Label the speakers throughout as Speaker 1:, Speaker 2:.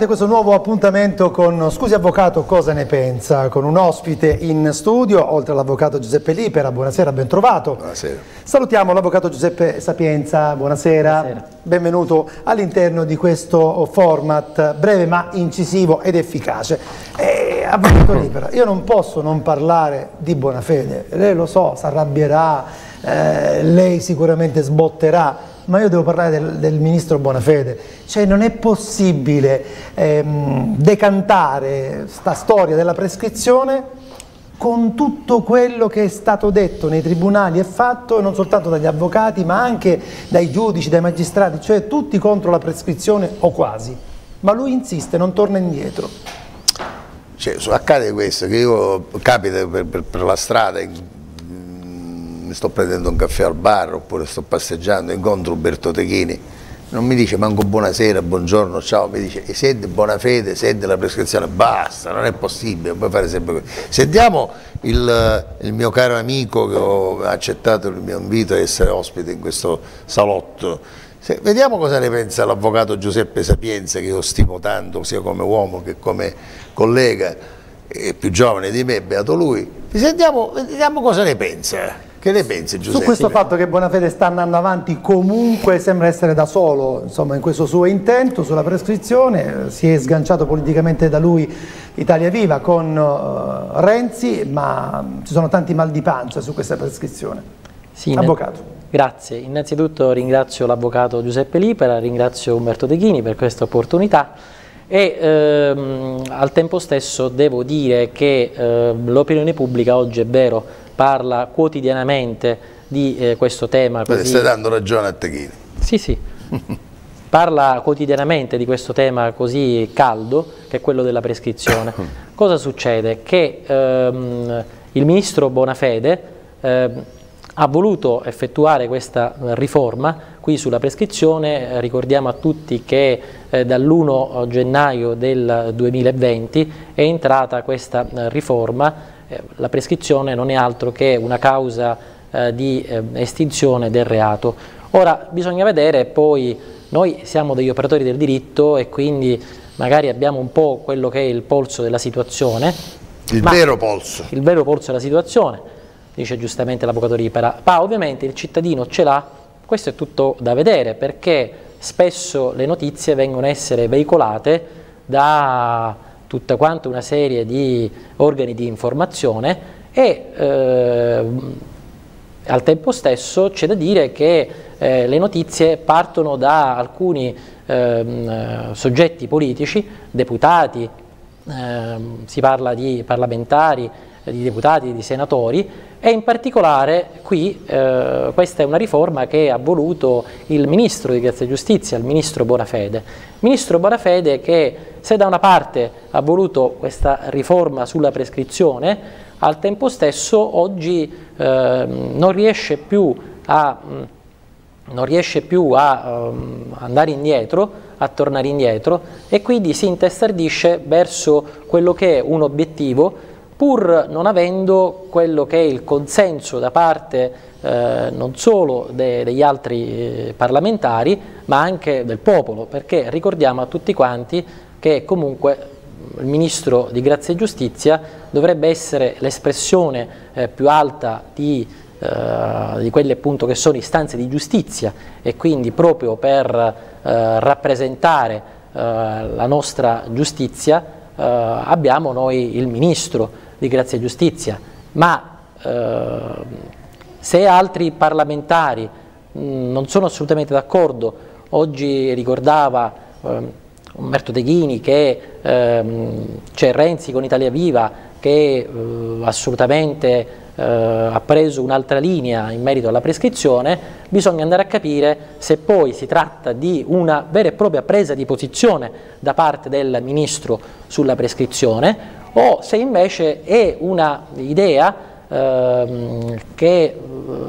Speaker 1: ritrovate questo nuovo appuntamento con Scusi Avvocato cosa ne pensa? Con un ospite in studio, oltre all'avvocato Giuseppe Lipera, buonasera, ben trovato.
Speaker 2: Buonasera.
Speaker 1: Salutiamo l'avvocato Giuseppe Sapienza, buonasera. buonasera. Benvenuto all'interno di questo format breve ma incisivo ed efficace. Eh, avvocato Lipera, io non posso non parlare di buona fede, lei lo so, si arrabbierà, eh, lei sicuramente sbotterà, ma io devo parlare del, del ministro Bonafede. Cioè non è possibile ehm, decantare questa storia della prescrizione con tutto quello che è stato detto nei tribunali e fatto non soltanto dagli avvocati ma anche dai giudici, dai magistrati, cioè tutti contro la prescrizione o quasi. Ma lui insiste, non torna indietro.
Speaker 2: Cioè, accade questo, che io capita per, per, per la strada, mi sto prendendo un caffè al bar oppure sto passeggiando, incontro Umberto Techini, non mi dice manco buonasera, buongiorno, ciao, mi dice sei di buona fede, sei della prescrizione, basta, non è possibile, puoi fare sempre così. Sentiamo il, il, mio caro amico che ha accettato il mio invito a essere ospite in questo salotto, Se, vediamo cosa ne pensa l'avvocato Giuseppe Sapienza che io stimo tanto sia come uomo che come collega, è più giovane di me, beato lui, sentiamo, vediamo cosa ne pensa. Che ne pensi Giuseppe?
Speaker 1: Su questo fatto che Bonafede sta andando avanti comunque sembra essere da solo insomma, in questo suo intento sulla prescrizione, si è sganciato politicamente da lui Italia Viva con uh, Renzi, ma ci sono tanti mal di pancia su questa prescrizione.
Speaker 3: Sì, Avvocato. Grazie, innanzitutto ringrazio l'avvocato Giuseppe Lipera, ringrazio Umberto De Ghini per questa opportunità e ehm, al tempo stesso devo dire che eh, l'opinione pubblica oggi è vero parla quotidianamente di eh, questo tema.
Speaker 2: Così... Stai dando ragione a Techini.
Speaker 3: Sì, sì. parla quotidianamente di questo tema così caldo che è quello della prescrizione. Cosa succede? Che ehm, il ministro Bonafede ehm, ha voluto effettuare questa riforma qui sulla prescrizione, eh, ricordiamo a tutti che eh, dall'1 gennaio del 2020 è entrata questa eh, riforma la prescrizione non è altro che una causa eh, di eh, estinzione del reato. Ora bisogna vedere poi, noi siamo degli operatori del diritto e quindi magari abbiamo un po' quello che è il polso della situazione.
Speaker 2: Il vero polso.
Speaker 3: Il vero polso della situazione, dice giustamente l'avvocato Ripera, ma ovviamente il cittadino ce l'ha, questo è tutto da vedere perché spesso le notizie vengono a essere veicolate da tutta quanta una serie di organi di informazione e eh, al tempo stesso c'è da dire che eh, le notizie partono da alcuni eh, soggetti politici, deputati, ehm, si parla di parlamentari, di deputati, di senatori e in particolare qui eh, questa è una riforma che ha voluto il Ministro di Grazia e Giustizia, il Ministro Bonafede. Ministro Bonafede che se da una parte ha voluto questa riforma sulla prescrizione, al tempo stesso oggi eh, non riesce più a, riesce più a um, andare indietro, a tornare indietro e quindi si intestardisce verso quello che è un obiettivo pur non avendo quello che è il consenso da parte eh, non solo de degli altri eh, parlamentari, ma anche del popolo, perché ricordiamo a tutti quanti che comunque il Ministro di Grazia e Giustizia dovrebbe essere l'espressione eh, più alta di, eh, di, quelle appunto che sono istanze di giustizia e quindi proprio per eh, rappresentare eh, la nostra giustizia abbiamo noi il Ministro di Grazia e Giustizia, ma eh, se altri parlamentari mh, non sono assolutamente d'accordo, oggi ricordava eh, Umberto Teghini che ehm, c'è Renzi con Italia Viva che eh, assolutamente eh, ha preso un'altra linea in merito alla prescrizione, bisogna andare a capire se poi si tratta di una vera e propria presa di posizione da parte del Ministro sulla prescrizione o se invece è un'idea ehm, che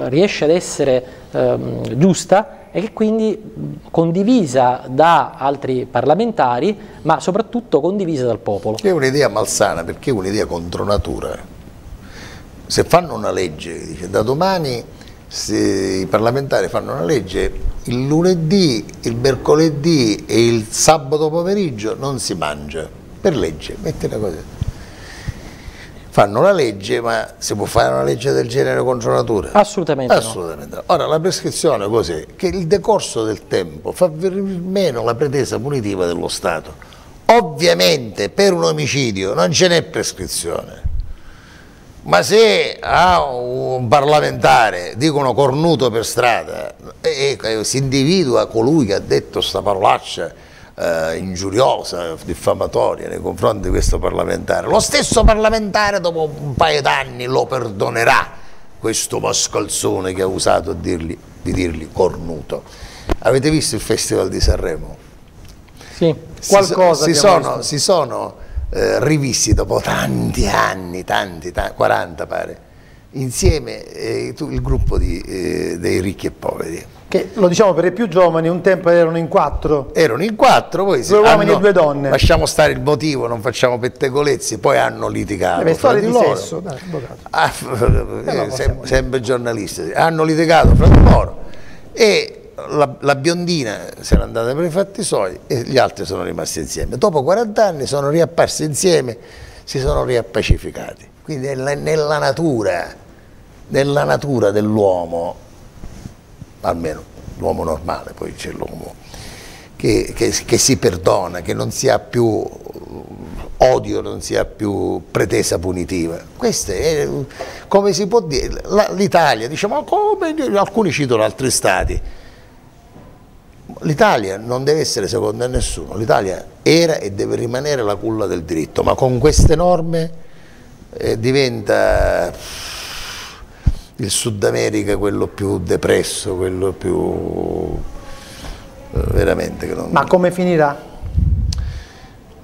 Speaker 3: riesce ad essere ehm, giusta e che quindi condivisa da altri parlamentari, ma soprattutto condivisa dal popolo.
Speaker 2: È un'idea malsana perché è un'idea contro natura. Se fanno una legge dice da domani i parlamentari fanno una legge, il lunedì, il mercoledì e il sabato pomeriggio non si mangia, per legge, mettila così fanno la legge, ma si può fare una legge del genere contro natura?
Speaker 3: Assolutamente,
Speaker 2: Assolutamente no. Ora, la prescrizione cos'è? Che il decorso del tempo fa venire meno la pretesa punitiva dello Stato. Ovviamente per un omicidio non ce n'è prescrizione, ma se a un parlamentare dicono cornuto per strada e, e si individua colui che ha detto sta parolaccia eh, ingiuriosa, diffamatoria nei confronti di questo parlamentare. Lo stesso parlamentare dopo un paio d'anni lo perdonerà, questo mascalzone che ha usato dirgli, di dirgli cornuto. Avete visto il Festival di Sanremo?
Speaker 3: Sì,
Speaker 2: qualcosa si, si sono, si sono eh, rivisti dopo tanti anni, tanti, tanti 40 pare, insieme eh, il gruppo di, eh, dei ricchi e poveri
Speaker 1: che lo diciamo per i più giovani, un tempo erano in quattro.
Speaker 2: Erano in quattro, poi
Speaker 1: due uomini hanno, e due donne.
Speaker 2: Lasciamo stare il motivo, non facciamo pettegolezzi, poi hanno litigato.
Speaker 1: Le storie di, di sesso, dai,
Speaker 2: ah, eh, sem sempre giornalisti, hanno litigato fra di loro e la, la biondina se n'è andata per i fatti suoi e gli altri sono rimasti insieme. Dopo 40 anni sono riapparsi insieme, si sono riappacificati. Quindi nella natura, nella natura dell'uomo almeno l'uomo normale, poi c'è l'uomo che, che, che, si perdona, che non si ha più odio, non si ha più pretesa punitiva. Questo è, come si può dire, l'Italia, diciamo, come alcuni citano altri stati, l'Italia non deve essere seconda a nessuno, l'Italia era e deve rimanere la culla del diritto, ma con queste norme eh, diventa il Sud America quello più depresso, quello più eh, veramente che non...
Speaker 1: Ma come finirà?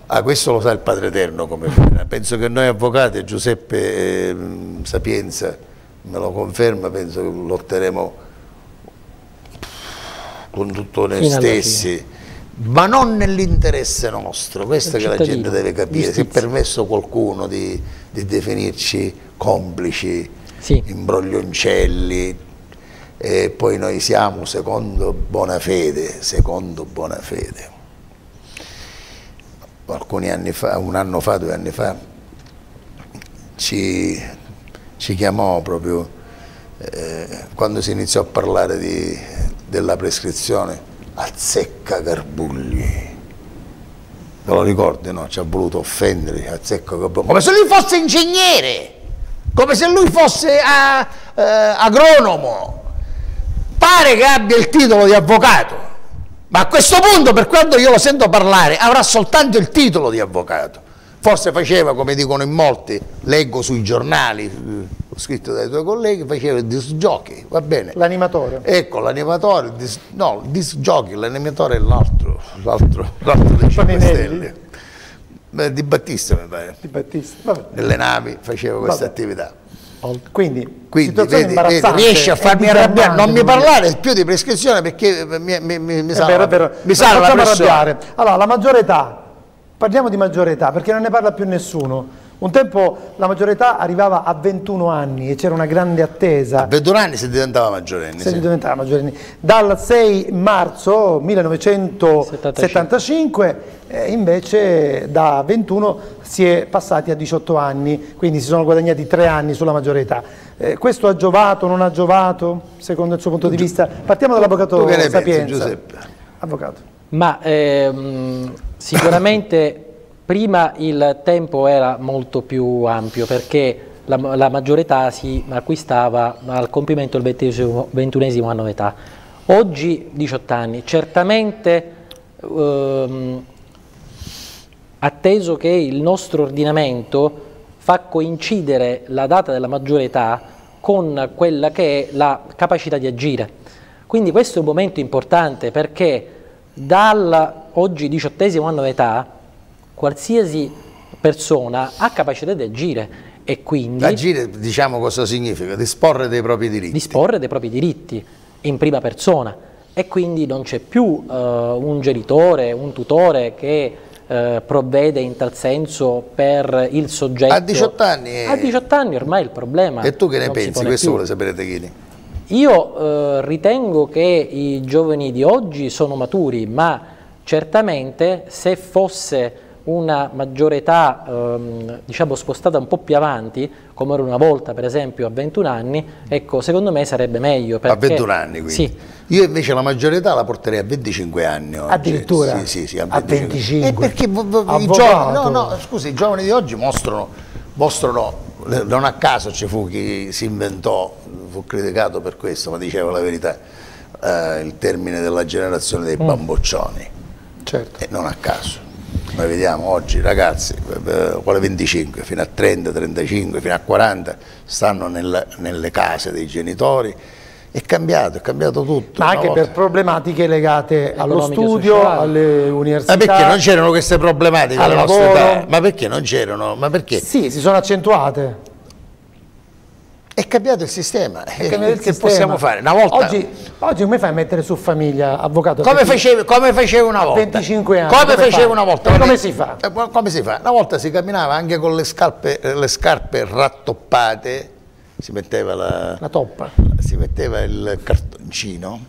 Speaker 2: Ah, questo lo sa il Padre Eterno come finirà. Penso che noi avvocati, Giuseppe eh, Sapienza me lo conferma, penso che lotteremo con tutto noi stessi, ma non nell'interesse nostro, questo che la gente deve capire, giustizia. si è permesso qualcuno di, di definirci complici, sì. imbroglioncelli, e poi noi siamo secondo buona fede, secondo buona fede. Alcuni anni fa, un anno fa, due anni fa, ci, ci chiamò proprio eh, quando si iniziò a parlare di, della prescrizione, azzecca Garbugli. Te lo ricordi, no? Ci ha voluto offendere, azzecca Garbugli, come se lui fosse ingegnere! Come se lui fosse a, eh, agronomo. Pare che abbia il titolo di avvocato, ma a questo punto, per quando io lo sento parlare, avrà soltanto il titolo di avvocato. Forse faceva, come dicono in molti, leggo sui giornali, eh, scritto dai tuoi colleghi, faceva il disc jockey, va bene.
Speaker 1: L'animatore.
Speaker 2: Ecco, l'animatore, no, il disc jockey, l'animatore è l'altro, l'altro, l'altro dei 5 Stelle. Beh, di Battista mi pare.
Speaker 1: Di Battista, Vabbè.
Speaker 2: Nelle navi faceva questa attività.
Speaker 1: Quindi,
Speaker 2: Quindi vedi, vedi, riesce a farmi arrabbiare, non mi parlare più di prescrizione perché mi, mi, mi, mi
Speaker 1: la arrabbiare. Allora, la maggiore età, parliamo di maggiore età perché non ne parla più nessuno. Un tempo la maggiore età arrivava a 21 anni e c'era una grande attesa. A
Speaker 2: 21 anni si diventava maggiorenni.
Speaker 1: Si sì. diventava maggiorenni. Dal 6 marzo 1975 eh, invece da 21 si è passati a 18 anni, quindi si sono guadagnati 3 anni sulla maggiore età. Eh, questo ha giovato, non ha giovato, secondo il suo punto di vista? Partiamo dall'avvocato Sapienza. Pensi, Giuseppe? Avvocato.
Speaker 3: Ma ehm, sicuramente Prima il tempo era molto più ampio perché la, la maggiore età si acquistava al compimento del ventunesimo anno d'età. Oggi 18 anni, certamente ehm, atteso che il nostro ordinamento fa coincidere la data della maggiore età con quella che è la capacità di agire. Quindi questo è un momento importante perché dal oggi diciottesimo anno d'età qualsiasi persona ha capacità di agire e quindi...
Speaker 2: Agire, diciamo cosa significa? Disporre dei propri diritti.
Speaker 3: Disporre dei propri diritti in prima persona e quindi non c'è più uh, un genitore, un tutore che uh, provvede in tal senso per il soggetto.
Speaker 2: A 18 anni? È...
Speaker 3: A 18 anni ormai il problema...
Speaker 2: E tu che ne pensi? Questo più. vuole sapere Techini.
Speaker 3: Io eh, ritengo che i giovani di oggi sono maturi, ma certamente se fosse una maggiore età ehm, diciamo spostata un po' più avanti, come era una volta per esempio a 21 anni, ecco secondo me sarebbe meglio.
Speaker 2: Perché, a 21 anni quindi?
Speaker 3: Sì.
Speaker 2: Io invece la maggiore età la porterei a 25 anni oggi.
Speaker 1: Addirittura?
Speaker 2: Sì, sì, sì,
Speaker 1: a 25.
Speaker 2: A 25. E perché i giovani, no, no, scusi, i giovani di oggi mostrano, mostrano, non a caso ci fu chi si inventò, fu criticato per questo, ma diceva la verità, eh, il termine della generazione dei mm. bamboccioni.
Speaker 1: Certo.
Speaker 2: E non a caso noi vediamo oggi ragazzi, eh, quale 25, fino a 30, 35, fino a 40, stanno nel, nelle case dei genitori, è cambiato, è cambiato tutto.
Speaker 1: Ma anche per problematiche legate allo studio, sociali. alle università.
Speaker 2: Ma perché non c'erano queste problematiche alla nostra età? Ma perché non c'erano? Ma perché?
Speaker 1: Sì, si sono accentuate.
Speaker 2: È cambiato il sistema, è cambiato il che sistema. possiamo fare? Una volta...
Speaker 1: Oggi, oggi come fai a mettere su famiglia, avvocato?
Speaker 2: Come facevi, come facevi una volta?
Speaker 1: 25 anni.
Speaker 2: Come, come facevi una volta?
Speaker 1: Come, come si fa?
Speaker 2: Eh, come si fa? Una volta si camminava anche con le, scalpe, eh, le scarpe rattoppate, si metteva la,
Speaker 1: la toppa,
Speaker 2: si metteva il cartoncino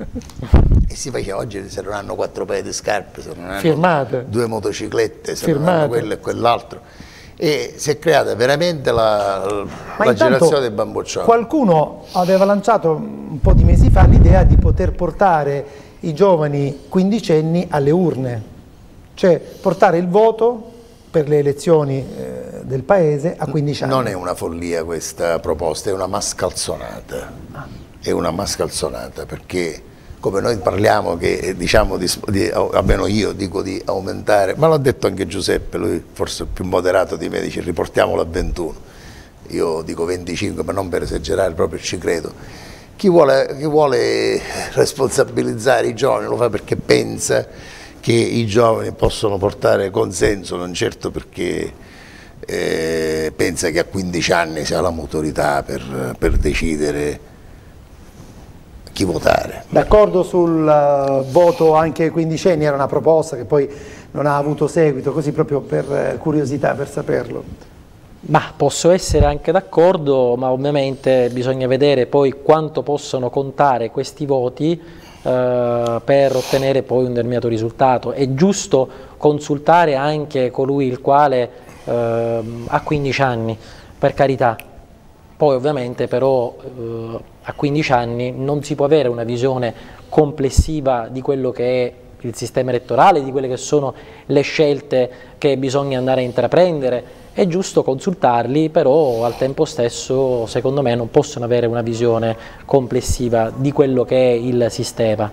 Speaker 2: e si faceva, oggi se non hanno quattro paia di scarpe, se non hanno
Speaker 1: Firmate.
Speaker 2: due motociclette, se
Speaker 1: Firmate.
Speaker 2: non hanno quello e quell'altro e si è creata veramente la, la generazione dei bamboccioni.
Speaker 1: Qualcuno aveva lanciato un po' di mesi fa l'idea di poter portare i giovani quindicenni alle urne, cioè portare il voto per le elezioni eh, del paese a 15 anni.
Speaker 2: Non è una follia questa proposta, è una mascalzonata, è una mascalzonata perché come noi parliamo che eh, diciamo di, di, almeno io dico di aumentare, ma l'ha detto anche Giuseppe, lui forse più moderato di me, dice riportiamolo a 21, io dico 25 ma non per esagerare, proprio ci credo. Chi vuole, chi vuole responsabilizzare i giovani lo fa perché pensa che i giovani possono portare consenso, non certo perché eh, pensa che a 15 anni sia la maturità per, per decidere chi votare.
Speaker 1: D'accordo sul uh, voto anche quindicenni, era una proposta che poi non ha avuto seguito, così proprio per uh, curiosità, per saperlo.
Speaker 3: Ma posso essere anche d'accordo, ma ovviamente bisogna vedere poi quanto possono contare questi voti uh, per ottenere poi un determinato risultato. È giusto consultare anche colui il quale ha 15 anni, per carità, poi ovviamente però eh, a 15 anni non si può avere una visione complessiva di quello che è il sistema elettorale, di quelle che sono le scelte che bisogna andare a intraprendere. È giusto consultarli, però al tempo stesso secondo me non possono avere una visione complessiva di quello che è il sistema.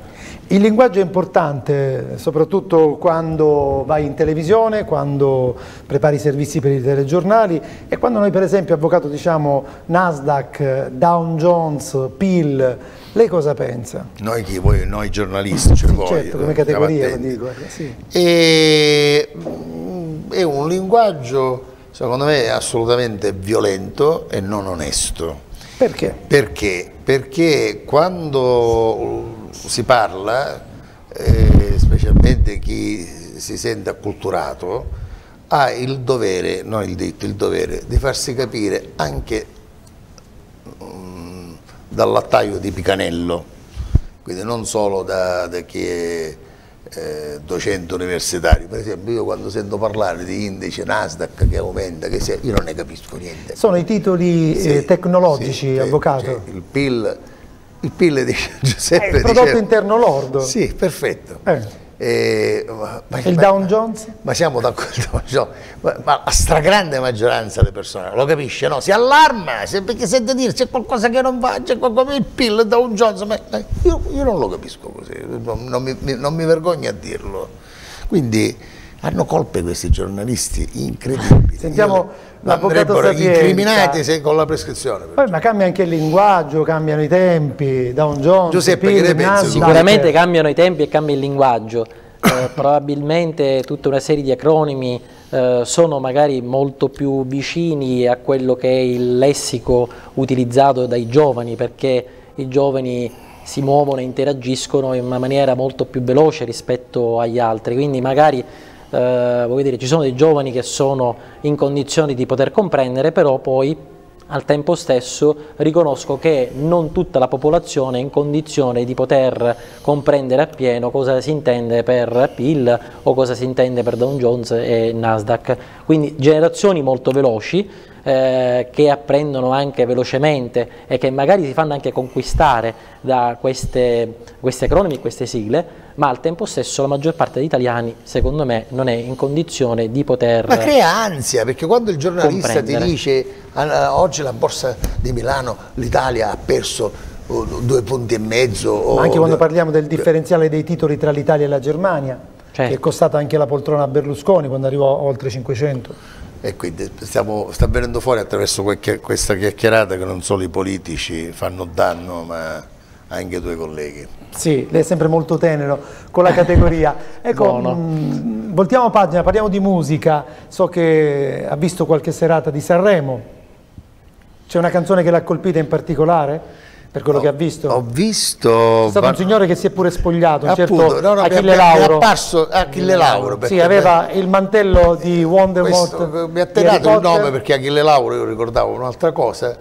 Speaker 1: Il linguaggio è importante, soprattutto quando vai in televisione, quando prepari i servizi per i telegiornali e quando noi per esempio, avvocato, diciamo Nasdaq, Dow Jones, PIL, lei cosa pensa?
Speaker 2: Noi chi? Voi, noi giornalisti, cioè
Speaker 1: sì,
Speaker 2: voi.
Speaker 1: Certo, come categoria lo dico. Eh, sì.
Speaker 2: E, mm, è un linguaggio, secondo me, assolutamente violento e non onesto.
Speaker 1: Perché?
Speaker 2: Perché? Perché quando si parla, eh, specialmente chi si sente acculturato, ha il dovere, non il diritto, il dovere di farsi capire anche um, dal lattaio di Picanello, quindi non solo da, da chi è eh, docente universitario. Per esempio io quando sento parlare di indice Nasdaq che aumenta, che sia, io non ne capisco niente.
Speaker 1: Sono i titoli sì, eh, tecnologici, sì, avvocato? Cioè,
Speaker 2: il PIL il PIL di Giuseppe
Speaker 1: eh, il prodotto dice, interno lordo.
Speaker 2: Sì, perfetto.
Speaker 1: Eh.
Speaker 2: Eh, ma,
Speaker 1: il
Speaker 2: ma,
Speaker 1: Dow Jones?
Speaker 2: Ma siamo d'accordo, ma, ma, la stragrande maggioranza delle persone lo capisce, no? Si allarma se, perché sente dire c'è qualcosa che non va, c'è qualcosa, il PIL, il Dow Jones, ma io, io, non lo capisco così, non, non, mi, non mi vergogno a dirlo. Quindi hanno colpe questi giornalisti incredibili.
Speaker 1: Sentiamo l'avvocato Sapienza.
Speaker 2: incriminati se, con la prescrizione.
Speaker 1: Poi, ma cambia anche il linguaggio, cambiano i tempi, da un giorno.
Speaker 2: Giuseppe, Pil, che ne pensi?
Speaker 3: Sicuramente cambiano i tempi e cambia il linguaggio. Eh, probabilmente tutta una serie di acronimi eh, sono magari molto più vicini a quello che è il lessico utilizzato dai giovani perché i giovani si muovono e interagiscono in una maniera molto più veloce rispetto agli altri, quindi magari eh, dire, ci sono dei giovani che sono in condizioni di poter comprendere, però poi al tempo stesso riconosco che non tutta la popolazione è in condizione di poter comprendere appieno cosa si intende per PIL o cosa si intende per Dow Jones e Nasdaq. Quindi generazioni molto veloci eh, che apprendono anche velocemente e che magari si fanno anche conquistare da queste, questi acronimi, queste sigle, ma al tempo stesso la maggior parte degli italiani, secondo me, non è in condizione di poter
Speaker 2: Ma crea ansia, perché quando il giornalista ti dice oggi la borsa di Milano, l'Italia ha perso oh, due punti e mezzo.
Speaker 1: Ma anche quando parliamo del differenziale dei titoli tra l'Italia e la Germania, certo. che è costata anche la poltrona a Berlusconi quando arrivò oltre 500
Speaker 2: e quindi stiamo, sta venendo fuori attraverso questa chiacchierata che non solo i politici fanno danno ma anche i tuoi colleghi.
Speaker 1: Sì, lei è sempre molto tenero con la categoria. Ecco, mh, mm, voltiamo pagina, parliamo di musica. So che ha visto qualche serata di Sanremo. C'è una canzone che l'ha colpita in particolare? Per quello
Speaker 2: ho,
Speaker 1: che ha visto?
Speaker 2: Ho visto...
Speaker 1: È stato un signore che si è pure spogliato, un certo no, no, Achille mi, Lauro. Mi è
Speaker 2: apparso Achille Lauro.
Speaker 1: Sì, aveva il mantello di Wonder Woman.
Speaker 2: Mi ha tirato il nome perché Achille Lauro, io ricordavo un'altra cosa,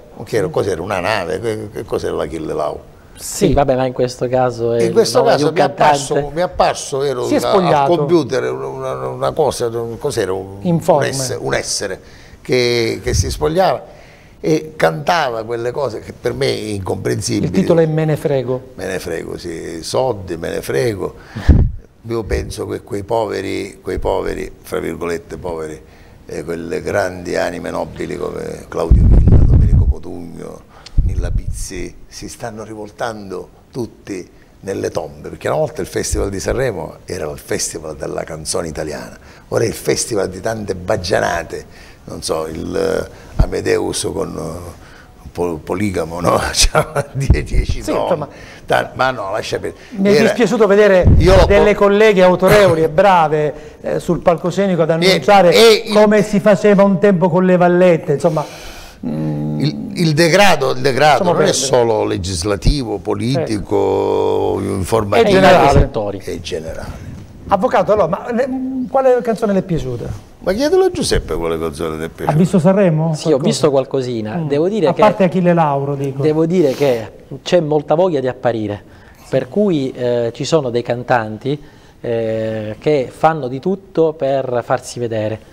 Speaker 2: cos'era una nave, che cos'era l'Achille Lauro?
Speaker 3: Sì, sì, vabbè, ma in questo caso
Speaker 2: In questo caso mi è, apparso, mi è apparso, ero
Speaker 1: si è al
Speaker 2: computer una, una cosa, cos'era? Un, un, essere, un essere che, che si spogliava e cantava quelle cose che per me è incomprensibili.
Speaker 1: Il titolo è Me ne frego.
Speaker 2: Me ne frego, sì, soldi, me ne frego. Io penso che quei poveri, quei poveri, fra virgolette poveri, eh, quelle grandi anime nobili come Claudio Villa, Domenico Modugno, Nilla Pizzi, si stanno rivoltando tutti nelle tombe, perché una volta il Festival di Sanremo era il Festival della canzone italiana, ora è il Festival di tante baggianate, non so, il eh, Amedeus con uh, Poligamo, no? C'erano 10 sì, no. ma no, lascia perdere.
Speaker 1: Mi è dispiaciuto vedere delle colleghe autorevoli e brave eh, sul palcoscenico ad annunciare e, e come il... si faceva un tempo con le vallette, insomma...
Speaker 2: Mm, il, il, degrado, il degrado non è solo legislativo, politico, certo. informativo,
Speaker 3: è generale.
Speaker 2: È generale.
Speaker 1: Avvocato, allora, ma le, quale canzone le è piaciuta?
Speaker 2: Ma chiedelo a Giuseppe quale canzone ti è piaciuta.
Speaker 1: Ha visto Sanremo?
Speaker 3: Sì, qualcosa? ho visto qualcosina. Mm. Devo dire
Speaker 1: a
Speaker 3: che,
Speaker 1: parte Achille Lauro, dico.
Speaker 3: Devo dire che c'è molta voglia di apparire, sì. per cui eh, ci sono dei cantanti eh, che fanno di tutto per farsi vedere.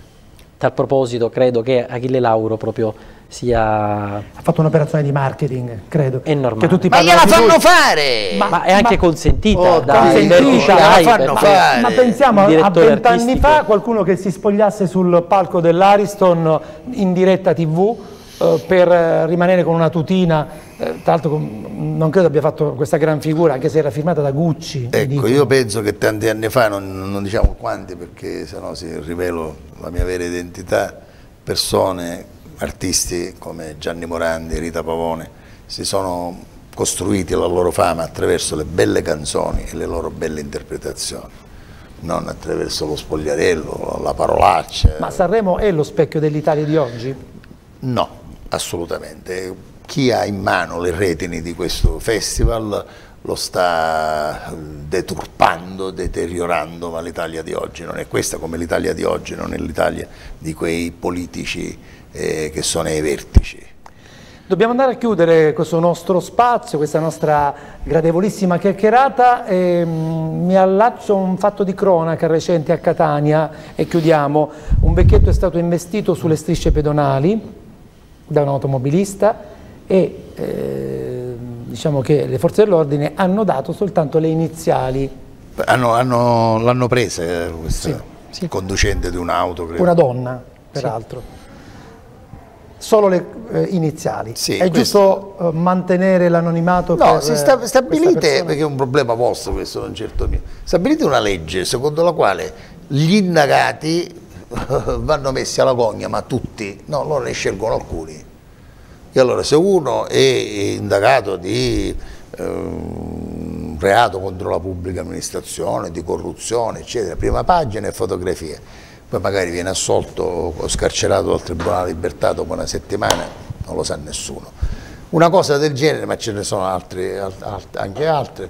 Speaker 3: Tal proposito credo che Achille Lauro proprio sia...
Speaker 1: Ha fatto un'operazione di marketing, credo.
Speaker 3: È normale.
Speaker 2: Che tutti ma gliela fanno fare!
Speaker 3: Ma, ma, è anche ma... consentita
Speaker 1: oh, dai, consentita, dai, fanno fare. Ma pensiamo a vent'anni fa qualcuno che si spogliasse sul palco dell'Ariston in diretta tv eh, per rimanere con una tutina, eh, tra l'altro non credo abbia fatto questa gran figura, anche se era firmata da Gucci.
Speaker 2: Ecco, io penso che tanti anni fa, non, non diciamo quanti perché sennò si rivelo la mia vera identità, persone artisti come Gianni Morandi, Rita Pavone, si sono costruiti la loro fama attraverso le belle canzoni e le loro belle interpretazioni, non attraverso lo spogliarello, la parolaccia.
Speaker 1: Ma Sanremo è lo specchio dell'Italia di oggi?
Speaker 2: No, assolutamente. Chi ha in mano le retini di questo festival lo sta deturpando, deteriorando, ma l'Italia di oggi non è questa come l'Italia di oggi, non è l'Italia di quei politici eh, che sono ai vertici.
Speaker 1: Dobbiamo andare a chiudere questo nostro spazio, questa nostra gradevolissima chiacchierata. E, mm, mi allaccio a un fatto di cronaca recente a Catania e chiudiamo. Un vecchietto è stato investito sulle strisce pedonali da un automobilista e eh, diciamo che le forze dell'ordine hanno dato soltanto le iniziali.
Speaker 2: L'hanno presa eh, questa sì, sì. conducente di un'auto,
Speaker 1: Una donna, peraltro. Sì solo le eh, iniziali. Sì, è giusto eh, mantenere l'anonimato?
Speaker 2: No, per, si sta, stabilite, perché è un problema vostro questo, non certo mio, stabilite una legge secondo la quale gli indagati vanno messi alla gogna, ma tutti, no, loro ne scelgono alcuni. E allora se uno è indagato di eh, reato contro la pubblica amministrazione, di corruzione, eccetera, prima pagina e fotografia, poi magari viene assolto o scarcerato dal Tribunale di Libertà dopo una settimana, non lo sa nessuno. Una cosa del genere, ma ce ne sono altri, anche altre,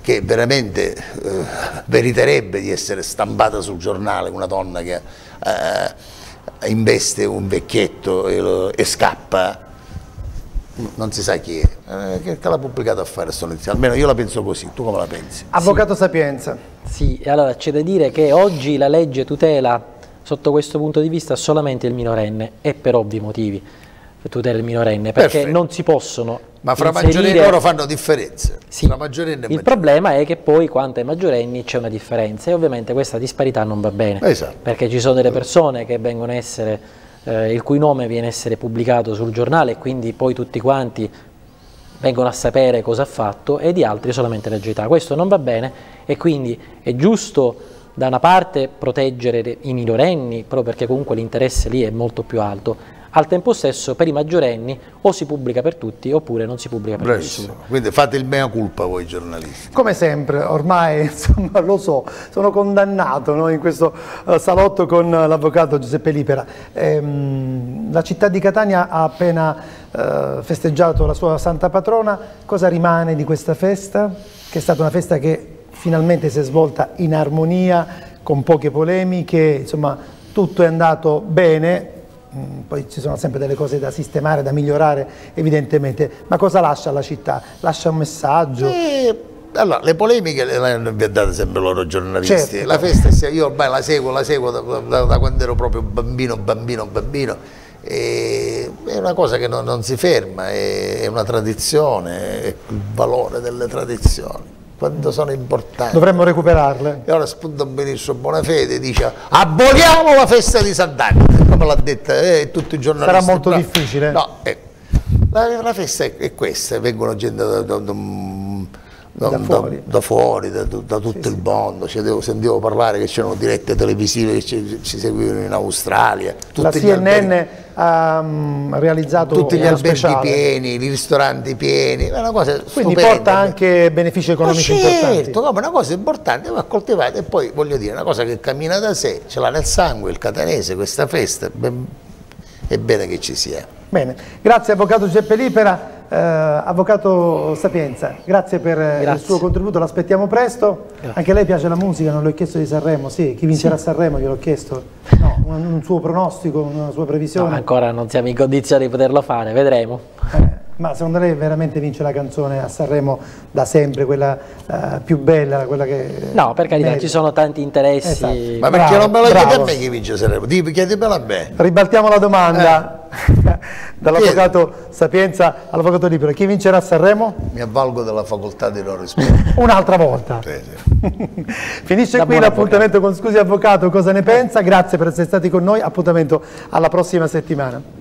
Speaker 2: che veramente eh, meriterebbe di essere stampata sul giornale, una donna che eh, investe un vecchietto e, lo, e scappa, non si sa chi è, eh, che, l'ha pubblicato a fare questo notizia, almeno io la penso così, tu come la pensi?
Speaker 1: Avvocato sì. Sapienza.
Speaker 3: Sì, allora c'è da dire che oggi la legge tutela sotto questo punto di vista solamente il minorenne e per ovvi motivi tutela il minorenne perché Perfetto. non si possono
Speaker 2: ma fra inserire... maggiorenni loro fanno differenze
Speaker 3: sì. il problema è che poi quanto ai maggiorenni c'è una differenza e ovviamente questa disparità non va bene
Speaker 2: esatto.
Speaker 3: perché ci sono delle persone che vengono a essere eh, il cui nome viene a essere pubblicato sul giornale e quindi poi tutti quanti vengono a sapere cosa ha fatto e di altri solamente legge questo non va bene e quindi è giusto da una parte proteggere i minorenni proprio perché comunque l'interesse lì è molto più alto al tempo stesso per i maggiorenni o si pubblica per tutti oppure non si pubblica per Bravissimo. nessuno.
Speaker 2: Quindi fate il mea culpa voi giornalisti.
Speaker 1: Come sempre, ormai insomma, lo so, sono condannato no, in questo uh, salotto con l'avvocato Giuseppe Lipera. Ehm, la città di Catania ha appena uh, festeggiato la sua santa patrona, cosa rimane di questa festa? Che è stata una festa che finalmente si è svolta in armonia, con poche polemiche, insomma tutto è andato bene, poi ci sono sempre delle cose da sistemare, da migliorare evidentemente, ma cosa lascia la città? Lascia un messaggio?
Speaker 2: Eh, allora, le polemiche le hanno inventate sempre loro giornalisti, certo. la festa io ormai la seguo, la seguo da, da, da quando ero proprio bambino, bambino, bambino, e è una cosa che non, non si ferma, è, è una tradizione, è il valore delle tradizioni quando sono importanti.
Speaker 1: Dovremmo recuperarle.
Speaker 2: E ora spunta un ministro Bonafede dice aboliamo la festa di Sant'Agata, come l'ha detta eh, tutti i giornalisti.
Speaker 1: Sarà molto
Speaker 2: bravo.
Speaker 1: difficile.
Speaker 2: No, eh, la, la, festa è, è, questa, vengono gente da, da, da, da fuori, da, fuori da, tutto sì, il mondo, cioè, sentivo parlare che c'erano dirette televisive che ci, ci seguivano in Australia.
Speaker 1: La CNN ha um, realizzato
Speaker 2: tutti gli alberghi speciale. pieni, i ristoranti pieni, è una cosa
Speaker 1: Quindi
Speaker 2: stupenda.
Speaker 1: porta anche benefici economici
Speaker 2: Ma
Speaker 1: certo,
Speaker 2: importanti. No, una cosa importante, va coltivata e poi voglio dire, una cosa che cammina da sé, ce l'ha nel sangue il catanese, questa festa, ben, è bene che ci sia.
Speaker 1: Bene, grazie Avvocato Giuseppe Lipera. Eh, Avvocato Sapienza, grazie per grazie. il suo contributo, l'aspettiamo presto. Grazie. Anche a lei piace la musica, non le ho chiesto di Sanremo, sì, chi vincerà sì. Sanremo gliel'ho chiesto. No, un, un, suo pronostico, una sua previsione?
Speaker 3: No, ancora non siamo in condizione di poterlo fare, vedremo.
Speaker 1: Eh, ma secondo lei veramente vince la canzone a Sanremo da sempre, quella uh, più bella, quella che...
Speaker 3: No, per carità, ci sono tanti interessi. Esatto.
Speaker 2: Ma perché bravo, non me la chiedi a me chi vince Sanremo? Chiedimela a me.
Speaker 1: Ribaltiamo la domanda. Eh. dall'avvocato Sapienza all'avvocato Libero. Chi vincerà a Sanremo?
Speaker 2: Mi avvalgo della facoltà di non rispondere.
Speaker 1: Un'altra volta. Sì, sì. Finisce da qui l'appuntamento con Scusi Avvocato, cosa ne pensa? Grazie per essere stati con noi, appuntamento alla prossima settimana.